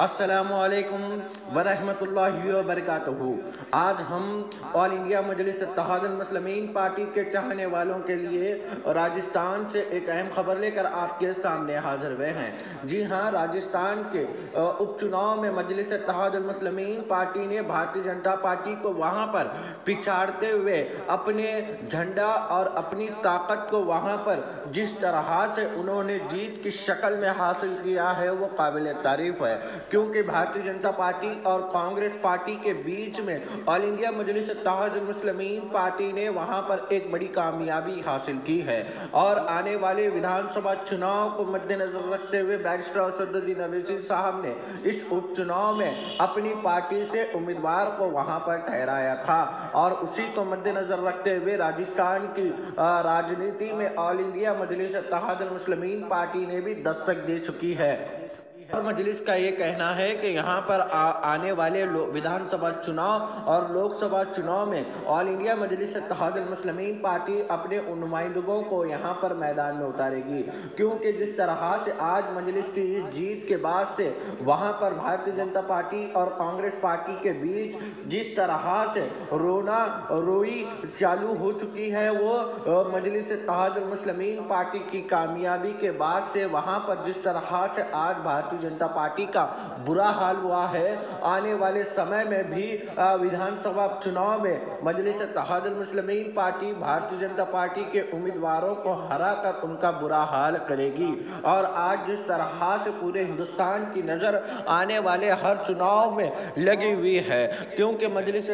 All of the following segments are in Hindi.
अस्सलामुअलैकुम वरहमतुल्लाहि वबरकातुहू आज हम all India Majlis Muslimeen party के चाहने वालों के लिए राजस्थान से एक अहम खबर लेकर आपके सामने हाजिर हुए हैं। जी हाँ राजस्थान के उपचुनाव में मजलिस मुस्लिमीन पार्टी ने भारतीय जनता पार्टी को वहाँ पर पिछाड़ते हुए अपने झंडा और अपनी ताकत को वहाँ पर जिस तरह से उन्होंने जीत की शक्ल में हासिल किया है, वो काबिल तारीफ़ है। क्योंकि भारतीय जनता पार्टी और कांग्रेस पार्टी के बीच में all India Majlis Muslimeen party ने वहाँ पर एक बड़ी कामयाबी हासिल की है। और आने वाले विधानसभा चुनाव को मद्देनजर रखते हुए बैरिस्टर असदुद्दीन अवैसी साहब ने इस उपचुनाव में अपनी पार्टी से उम्मीदवार को वहाँ पर ठहराया था। और उसी को मद्देनजर रखते हुए राजस्थान की राजनीति में all India Majlis Muslimeen party ने भी दस्तक दे चुकी है। और मजलिस का ये कहना है कि यहाँ पर आ, आने वाले विधानसभा चुनाव और लोकसभा चुनाव में all India Majlis Muslimeen party अपने नुमाइंदों को यहाँ पर मैदान में उतारेगी। क्योंकि जिस तरह से आज मजलिस की जीत के बाद से वहाँ पर भारतीय जनता पार्टी और कांग्रेस पार्टी के बीच जिस तरह से रोना रोई चालू हो चुकी है वो मजलिस मुस्लिमीन पार्टी की कामयाबी के बाद से वहाँ पर जिस तरह से आज भारतीय जनता पार्टी का बुरा हाल हुआ है। आने वाले समय में भी विधानसभा चुनाव में मजलिस मुस्लिमीन पार्टी, भारतीय जनता पार्टी के उम्मीदवारों को हरा कर उनका बुरा हाल करेगी। और आज जिस तरह से पूरे हिंदुस्तान की नज़र आने वाले हर चुनाव में लगी हुई है, क्योंकि मजलिस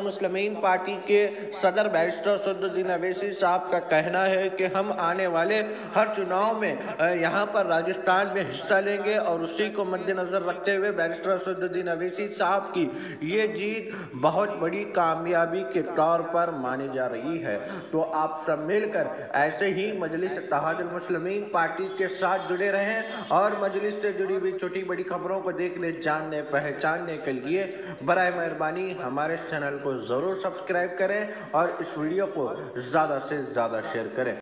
मुस्लिमीन पार्टी के सदर बैरिस्टर सदुद्दीन अवैसी साहब का कहना है कि हम आने वाले हर चुनाव में यहाँ पर राजस्थान में हिस्सा लेंगे और उसी को मद्देनज़र रखते हुए बैरिस्टर असदुद्दीन अवैसी साहब की ये जीत बहुत बड़ी कामयाबी के तौर पर मानी जा रही है। तो आप सब मिलकर ऐसे ही मजलिस मुस्लिमीन पार्टी के साथ जुड़े रहें और मजलिस से जुड़ी हुई छोटी बड़ी खबरों को देखने, जानने, पहचानने के लिए बर मेहरबानी। हमारे चैनल को ज़रूर सब्सक्राइब करें और इस वीडियो को ज़्यादा से ज़्यादा शेयर करें।